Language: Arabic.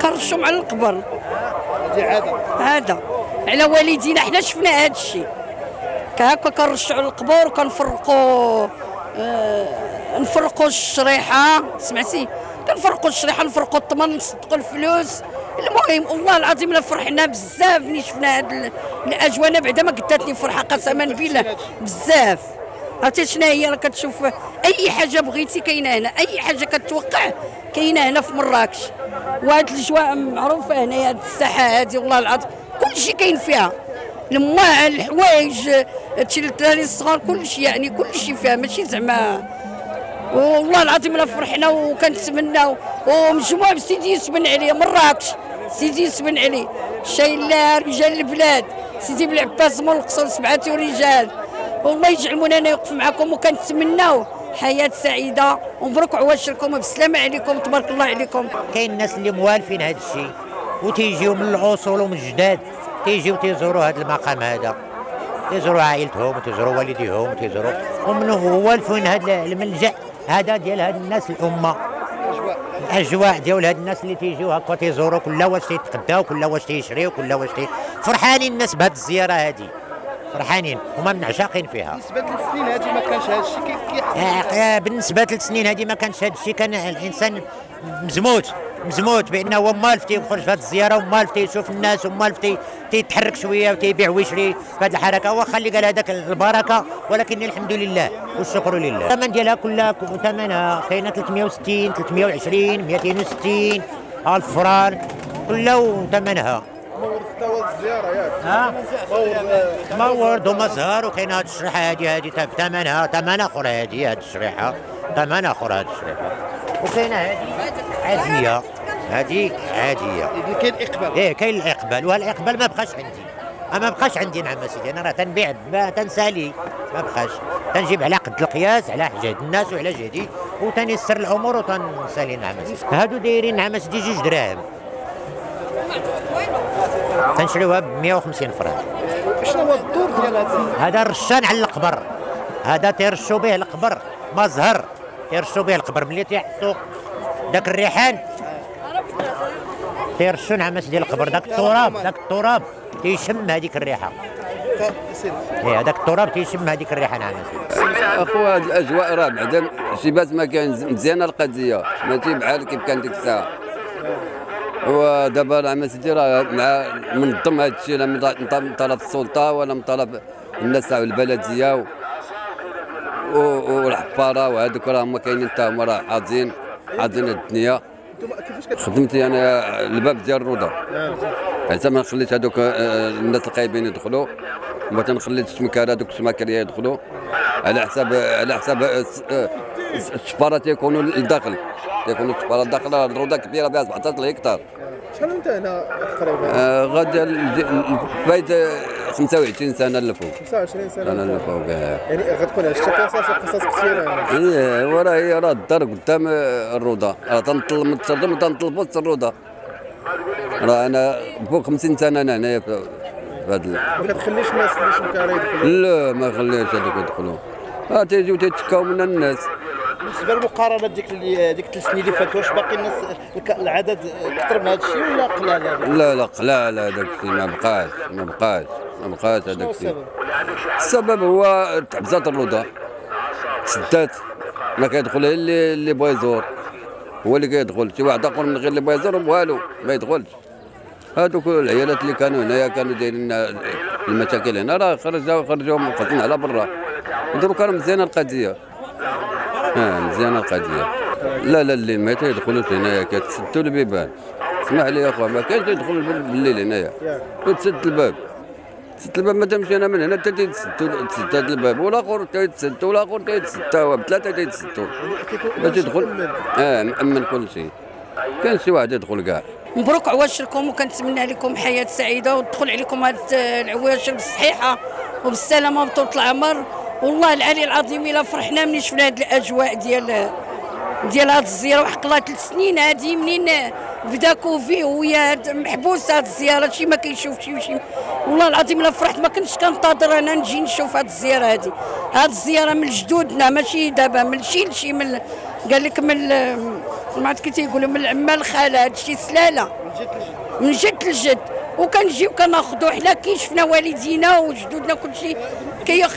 كنرشهم على القبر. هذا. على والدينا حنا شفنا هذا الشيء هكا كنرشوا على القبور وكنفرقوا آه نفرقوا الشريحة. سمعتي؟ كنفرقوا الشريحة نفرقوا الثمن نصدقوا الفلوس. المهم والله العظيم لا فرحنا بزاف. ملي شفنا هاد الاجواء أنا بعدا ما قداتني فرحة قسما بالله. بزاف. عرفتي شنو هي؟ راه كتشوف أي حاجة بغيتي كاينة هنا أي حاجة كتوقع كاينة هنا في مراكش. وهاد الاجواء معروفة هنايا هاد الساحة هادي والله العظيم كل شيء كاين فيها. الماء الحوايج هادشي للدراري الصغار كل شيء يعني كل شيء فيها ماشي زعما. والله العظيم لا فرحنا وكنتمناو ومجموعة بسيدي يوسف بن علي مراكش. سيدي يوسف بن علي. شايل رجال البلاد. سيدي بن عباس مول القصر سبعة رجال. والله يجعل مولانا يوقف معكم وكنتمناو حياة سعيدة. ومبروك عواشركم وبسلامه عليكم تبارك الله عليكم. كاين الناس اللي موالفين هذا الشيء وتيجيو من الاصول ومن الجداد تيجيو تيزوروا هذا المقام هذا. تيزوروا عائلتهم وتيزوروا والديهم وتيزوروا ومنهو والفين هذا الملجأ هذا ديال هاد الناس الأمة. الأجواء ديال هاد الناس اللي تيجيو هكا تيزوروا كل واش تيتقداو كل واش تيشريو كل واش تي فرحانين الناس بهاد الزيارة هذه فرحانين هما من عشاقين فيها. بالنسبة للسنين هذه ما كانش هذا الشيء كيحصل آه، بالنسبة للسنين هذه ما كانش هذا الشيء كان الإنسان مزموت مزموت بانه هو مالف تيخرج في هذه الزيارة ومالف تيشوف الناس ومالف تي تيتحرك شوية وتيبيع ويشري في هذه الحركة. واخا اللي قال هذاك البركة ولكن الحمد لله والشكر لله. الثمن ديالها كلها ثمنها كاينة 360 320 260 1000 فران كلها ثمنها الزيارة ياك. ها؟ مور مورد ومزهر وكاين هاد الشريحة هادي هادي تاب ثمنها ثمن اخر هادي هاد الشريحة. ثمن اخر هاد الشريحة. وكاينه هادي عاديه هادي عاديه اذا كاين إقبال. إيه كاين الإقبال والإقبال ما بقاش عندي. ما بقاش عندي نعم سيدي أنا راه تنبيع ما تنسالي. ما بقاش. تنجيب على قد القياس على جهد الناس وعلى جهدي وتنيسر الأمور وتنسالي نعم سيدي. هادو دايرين نعم سيدي جوج دراهم. تنشريوها ب 150 فرنك شنو هو الدور ديال هذا هذا الرشان على القبر هذا تيرشوا به القبر مزهر تيرشوا به القبر ملي تيحسوا داك الريحان. تيرشوا نعمس ديال القبر داك التراب. داك التراب. تيشم هذيك الريحة. إيه هذاك التراب تيشم هذيك الريحة نعمس أخو هاد الأجواء راه بعدا. شيبات ما كان مزيانة القضية. ماشي بحال كيف كان ديك الساعة. ودابا ما سيدي راه مع منظم هذا الشيء لا من طرف السلطة ولا من طرف الناس تاع البلدية والحفارة وهذوك راه هما كاينين حتى هما راه حاضين حاضين الدنيا. أنتم كيفاش كت- خدمت أنا الباب ديال الروضة. حتى ما نخليش هذوك آه، الناس القايبين يدخلوا. وما تنخليش الشمكاره هذوك الشماكريه يدخلوا. على حساب على حساب آه، الس- الشفاره تيكونوا للداخل. تيكونوا الشفاره الداخل الروضة كبيرة بها 17 هكتار. شحال انت هنا تقريبا؟ آه، غادي ال- فايت آه، 25 سنة للفوق 29 سنة سنه للفوق آه. يعني غتكون عشت قصص وقصص كثيرة. إيه وراه هي راه الدار قدام آه، الروضة. راه تنطلب متسلم وتنطلب وسط الروضة. راه أنا فوق 50 سنة أنا هنايا في هذا ما كتخليش الناس اللي شمكاره يدخلوا لا ما خليش هذوك يدخلوا. ها تيجيو تيتشكاو من الناس. بالنسبة للمقارنة ديك اللي ديك الثلاث سنين اللي فاتوا واش باقي الناس العدد كثر من هذا الشيء ولا قلال؟ لا لا قلال هذاك الشيء ما بقاش ما بقاش ما بقاش هذاك الشيء. السبب؟ السبب هو تحبسات الروضه سدات ما كيدخل اللي اللي بغى يزور هو اللي كيدخل شي واحد آخر من غير اللي بغى يزور والو ما يدخلش. هذوك العيالات اللي كانوا هنايا كانوا دايرين المشاكل هنا راه خرجوا خرجوا منقطعين على برا. دروك راه مزيانه القضية. آه مزيانه القضية. لا لا الليل ما تيدخلوش هنايا كتسدوا البيبان. اسمح لي يا اخويا ما كاينش يدخل بالليل هنايا. تسد الباب. تسد الباب ما تمشي أنا من هنا حتى تيتسد تسد هذا الباب. والآخر تيتسد والآخر تيتسد تا هو بثلاثة تيتسدوا. باش يدخل آه مأمن كل شيء. كان شي واحد يدخل كاع. مبروك عواشركم وكنتمنى لكم حياة سعيدة وتدخل عليكم هاد العواشر بالصحيحة وبالسلامة وطول العمر. والله العلي العظيم إلا فرحنا ملي شفنا هاد الأجواء ديال ديال هاد الزيارة وحق الله ثلاث سنين هادي منين بدا كوفي وهي محبوسه هاد الزيارة شي ما كيشوفش شي والله العظيم إلا فرحت ما كنتش كنتظر أنا نجي نشوف هاد الزيارة هادي. هاد الزيارة من جدودنا ماشي دابا من شي لشي من قال لك من ما عرفت كي تيقولوا من العمة الخالة هادشي سلالة. من جد لجد. وكنجيو كناخذوا حنا كي شفنا والدينا وجدودنا كلشي كيخ